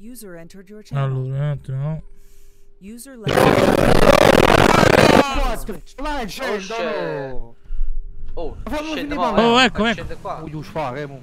User entered your channel. Allora, un attimo. User left. Oh! Oh, scende Oh, ecco, ecco. Voglio fare, mo.